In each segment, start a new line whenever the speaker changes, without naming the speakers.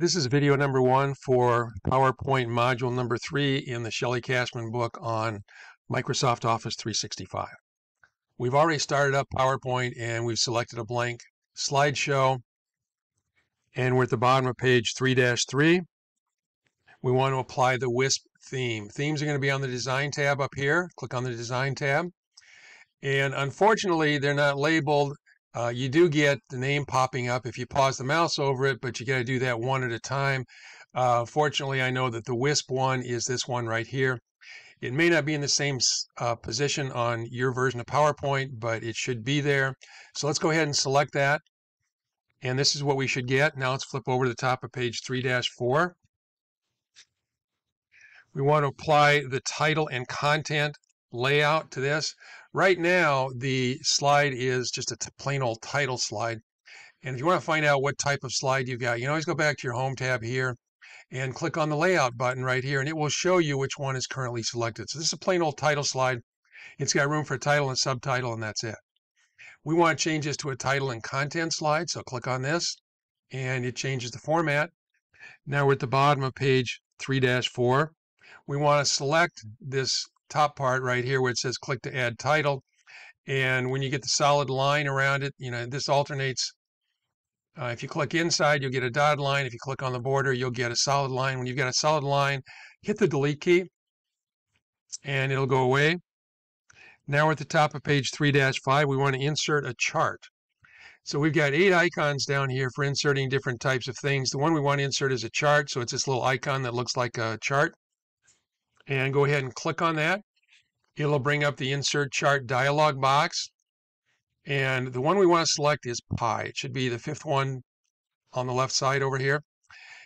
This is video number one for PowerPoint module number three in the Shelly Cashman book on Microsoft Office 365. We've already started up PowerPoint and we've selected a blank slideshow and we're at the bottom of page 3-3. We want to apply the WISP theme. Themes are going to be on the design tab up here. Click on the design tab. And unfortunately, they're not labeled uh, you do get the name popping up if you pause the mouse over it, but you got to do that one at a time. Uh, fortunately, I know that the WISP one is this one right here. It may not be in the same uh, position on your version of PowerPoint, but it should be there. So let's go ahead and select that. And this is what we should get. Now let's flip over to the top of page 3-4. We want to apply the title and content layout to this. Right now, the slide is just a plain old title slide. And if you want to find out what type of slide you've got, you can always go back to your home tab here and click on the layout button right here, and it will show you which one is currently selected. So this is a plain old title slide. It's got room for a title and subtitle, and that's it. We want to change this to a title and content slide, so click on this, and it changes the format. Now we're at the bottom of page 3-4. We want to select this top part right here where it says click to add title. And when you get the solid line around it, you know, this alternates. Uh, if you click inside, you'll get a dotted line. If you click on the border, you'll get a solid line. When you've got a solid line, hit the delete key and it'll go away. Now we're at the top of page 3-5. We want to insert a chart. So we've got eight icons down here for inserting different types of things. The one we want to insert is a chart. So it's this little icon that looks like a chart and go ahead and click on that. It'll bring up the insert chart dialog box. And the one we want to select is pie. It should be the fifth one on the left side over here.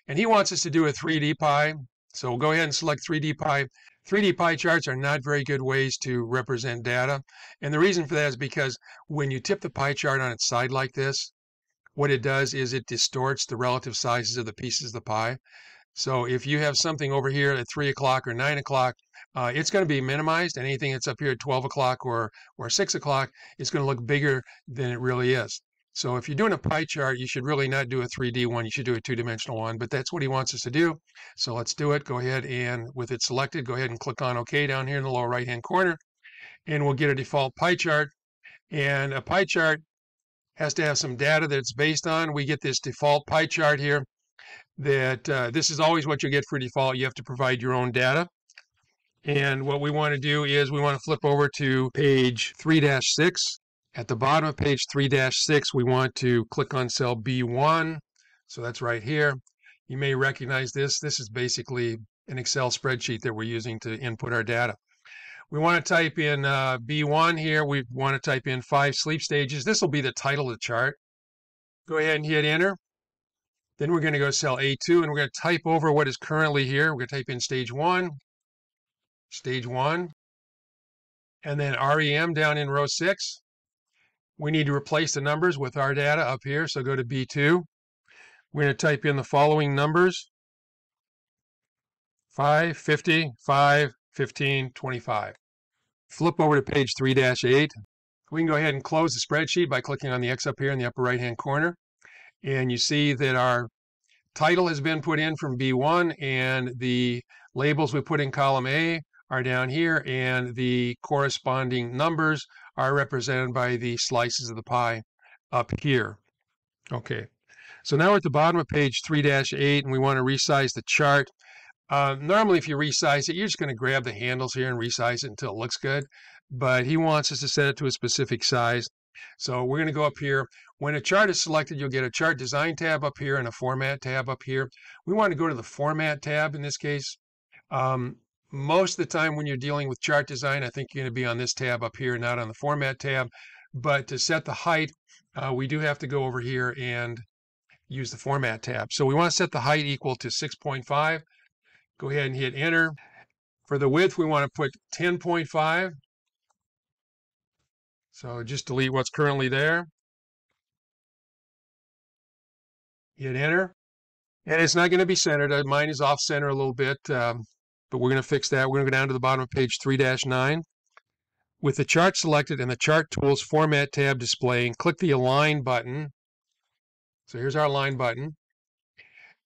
And he wants us to do a 3D pie. So we'll go ahead and select 3D pie. 3D pie charts are not very good ways to represent data. And the reason for that is because when you tip the pie chart on its side like this, what it does is it distorts the relative sizes of the pieces of the pie. So if you have something over here at 3 o'clock or 9 o'clock, uh, it's going to be minimized. And anything that's up here at 12 o'clock or, or 6 o'clock is going to look bigger than it really is. So if you're doing a pie chart, you should really not do a 3D one. You should do a two-dimensional one, but that's what he wants us to do. So let's do it. Go ahead and with it selected, go ahead and click on OK down here in the lower right-hand corner, and we'll get a default pie chart. And a pie chart has to have some data that it's based on. We get this default pie chart here that uh, this is always what you get for default. You have to provide your own data. And what we want to do is we want to flip over to page 3-6. At the bottom of page 3-6, we want to click on cell B1. So that's right here. You may recognize this. This is basically an Excel spreadsheet that we're using to input our data. We want to type in uh, B1 here. We want to type in five sleep stages. This will be the title of the chart. Go ahead and hit enter. Then we're going to go to cell A2 and we're going to type over what is currently here. We're going to type in stage one, stage one, and then REM down in row six. We need to replace the numbers with our data up here. So go to B2. We're going to type in the following numbers 5, 50, 5, 15, 25. Flip over to page 3 8. We can go ahead and close the spreadsheet by clicking on the X up here in the upper right hand corner. And you see that our title has been put in from B1 and the labels we put in column A are down here and the corresponding numbers are represented by the slices of the pie up here. Okay, so now we're at the bottom of page 3-8 and we want to resize the chart. Uh, normally if you resize it, you're just going to grab the handles here and resize it until it looks good. But he wants us to set it to a specific size. So we're going to go up here. When a chart is selected, you'll get a chart design tab up here and a format tab up here. We want to go to the format tab in this case. Um, most of the time when you're dealing with chart design, I think you're going to be on this tab up here, not on the format tab. But to set the height, uh, we do have to go over here and use the format tab. So we want to set the height equal to 6.5. Go ahead and hit enter. For the width, we want to put 10.5. So just delete what's currently there. Hit enter. And it's not going to be centered. Uh, mine is off center a little bit, um, but we're going to fix that. We're going to go down to the bottom of page 3-9. With the chart selected and the Chart Tools Format tab displaying, click the Align button. So here's our Align button.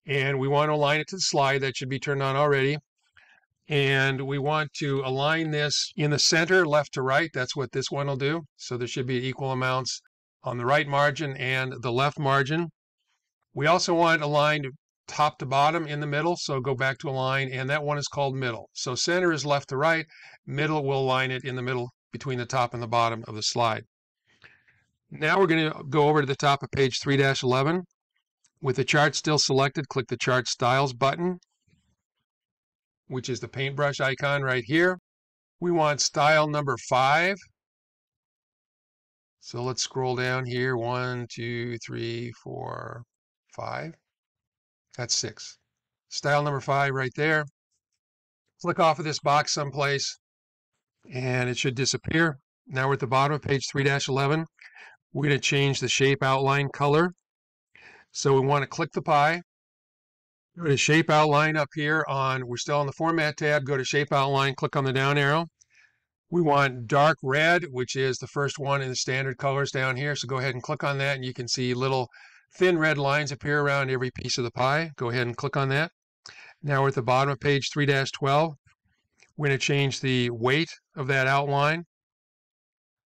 And we want to align it to the slide. That should be turned on already. And we want to align this in the center, left to right. That's what this one will do. So there should be equal amounts on the right margin and the left margin. We also want it aligned top to bottom in the middle. So go back to align, and that one is called middle. So center is left to right. Middle will align it in the middle between the top and the bottom of the slide. Now we're going to go over to the top of page 3-11. With the chart still selected, click the Chart Styles button which is the paintbrush icon right here. We want style number five. So let's scroll down here. One, two, three, four, five. That's six. Style number five right there. Click off of this box someplace and it should disappear. Now we're at the bottom of page 3-11. We're going to change the shape outline color. So we want to click the pie, Go to shape outline up here on, we're still on the format tab, go to shape outline, click on the down arrow. We want dark red, which is the first one in the standard colors down here. So go ahead and click on that and you can see little thin red lines appear around every piece of the pie. Go ahead and click on that. Now we're at the bottom of page 3-12. We're going to change the weight of that outline.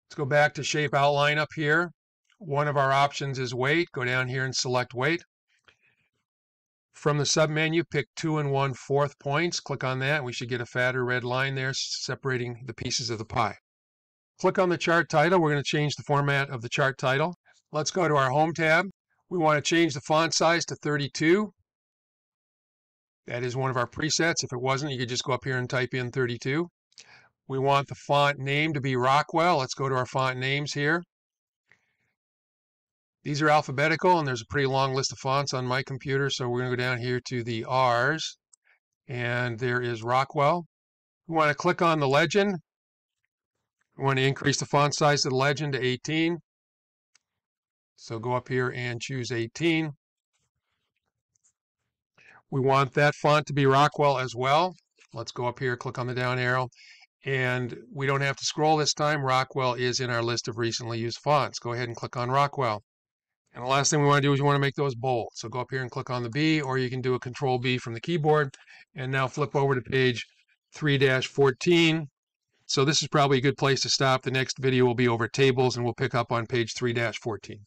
Let's go back to shape outline up here. One of our options is weight. Go down here and select weight. From the submenu, pick two and one fourth points. Click on that. We should get a fatter red line there separating the pieces of the pie. Click on the chart title. We're going to change the format of the chart title. Let's go to our Home tab. We want to change the font size to 32. That is one of our presets. If it wasn't, you could just go up here and type in 32. We want the font name to be Rockwell. Let's go to our font names here. These are alphabetical, and there's a pretty long list of fonts on my computer, so we're going to go down here to the R's, and there is Rockwell. We want to click on the legend. We want to increase the font size of the legend to 18. So go up here and choose 18. We want that font to be Rockwell as well. Let's go up here, click on the down arrow, and we don't have to scroll this time. Rockwell is in our list of recently used fonts. Go ahead and click on Rockwell. And the last thing we want to do is we want to make those bold. So go up here and click on the B, or you can do a Control B from the keyboard. And now flip over to page 3-14. So this is probably a good place to stop. The next video will be over tables, and we'll pick up on page 3-14.